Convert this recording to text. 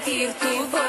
sentir tu voz.